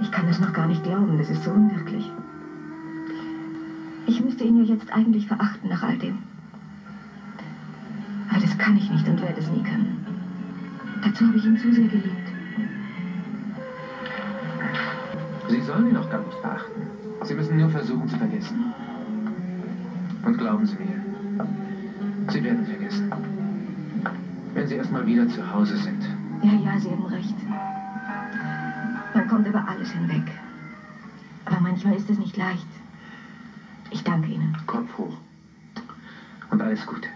Ich kann es noch gar nicht glauben, das ist so unwirklich. Ich müsste ihn ja jetzt eigentlich verachten nach all dem. Aber das kann ich nicht und werde es nie können. Dazu habe ich ihn zu sehr geliebt. Sie sollen ihn auch gar nicht verachten. Sie müssen nur versuchen zu vergessen. Und glauben Sie mir, Sie werden vergessen. Wenn Sie erstmal wieder zu Hause sind. Ja, ja, Sie haben recht. Kommt über alles hinweg. Aber manchmal ist es nicht leicht. Ich danke Ihnen. Kopf hoch. Und alles Gute.